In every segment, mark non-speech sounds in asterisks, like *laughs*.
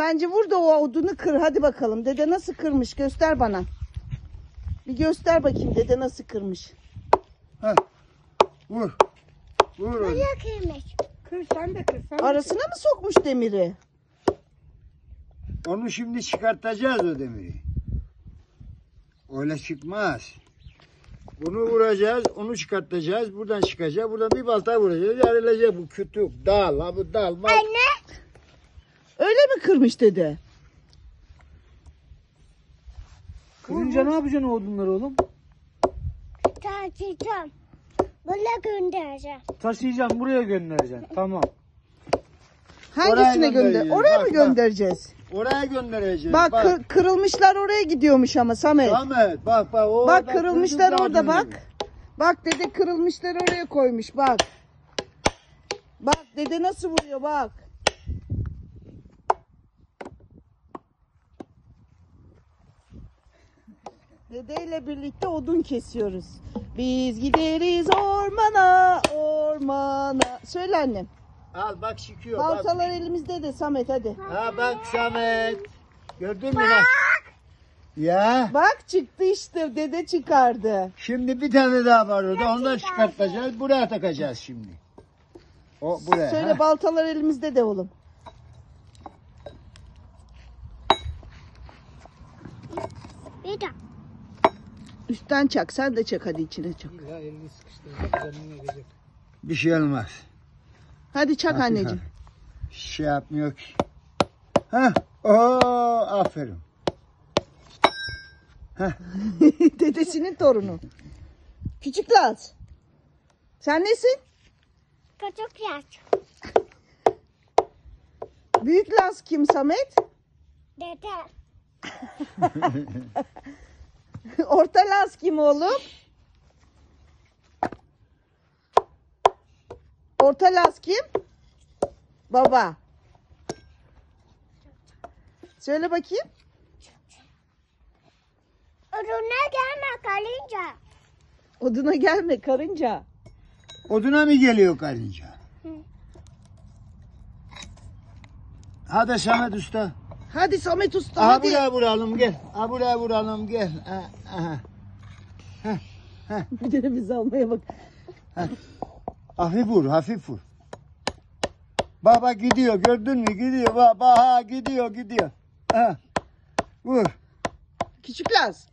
bence vur da o odunu kır. Hadi bakalım. Dede nasıl kırmış göster bana. Bir göster bakayım dede nasıl kırmış. Ha. Vur. Vur onu. Buraya kıymış. Kır sen de kır. Sen de Arasına mı sokmuş demiri? Onu şimdi çıkartacağız o demiri. Öyle çıkmaz. Bunu vuracağız, onu çıkartacağız, buradan çıkacak, buradan bir balta vuracağız, yarılacak bu kütük, dal, ha bu dal, mal. Anne. Öyle mi kırmış dede? Kırınca ne yapacaksın o odunları oğlum? Taşıyacağım. Buraya göndereceğim. Taşıyacağım buraya göndereceksin. Tamam. Hangisine gönder? göndereceğiz. Oraya Bak, mı bak. göndereceğiz? Oraya göndereceğiz. Bak, kır- kırılmışlar oraya gidiyormuş ama Samet. Ahmet, bak bak. o Bak orada kırılmışlar orada bak. Bak dede kırılmışlar oraya koymuş bak. Bak dede nasıl vuruyor bak. Dedeyle birlikte odun kesiyoruz. Biz gideriz ormana, ormana. Söyle annem. Al bak çıkıyor. Bak. Baltalar elimizde de Samet hadi. Ha bak Samet. Gördün mü lan? Ya. Bak çıktı işte dede çıkardı. Şimdi bir tane daha var orada. Ondan çıkartacağız. Buraya takacağız şimdi. O buraya. Söyle ha. baltalar elimizde de oğlum. Bir de. Üstten çak sen de çak hadi içine çak. Ya elini sıkıştıracak canını yakacak. Bir şey olmaz. Hadi çak Hafif anneciğim. hafif. Şey yapmıyor ki. Ha? Oo, aferin. *laughs* Dedesinin torunu. Küçük Laz. Sen nesin? Küçük yaş. Büyük Laz kim Samet? Dede. *laughs* Orta Laz kim oğlum? Orta Laz kim? Baba. Söyle bakayım. Önüne gelme kalınca. Oduna gelme karınca. Oduna mı geliyor karınca? Hı. Hadi Samet Usta. Hadi Samet Usta Aha hadi. buraya vuralım gel. Aha buraya vuralım gel. Ha, Aha. *laughs* Bir de bizi almaya bak. Hafif vur, hafif vur. Bak bak gidiyor, gördün mü? Gidiyor, bak bak ha, gidiyor, gidiyor. Ha. Vur. Küçük Laz.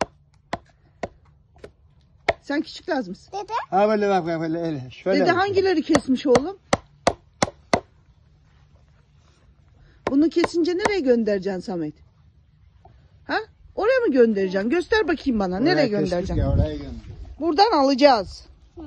Sen küçük Laz mısın? Dede. Ha böyle bak bak böyle öyle. Şöyle Dede vur. hangileri kesmiş oğlum? Bunu kesince nereye göndereceksin Samet? Ha? Oraya mı göndereceksin? Göster bakayım bana. Oraya Nereye kestik göndereceksin? Ya, oraya gönder. Buradan alacağız. Hı.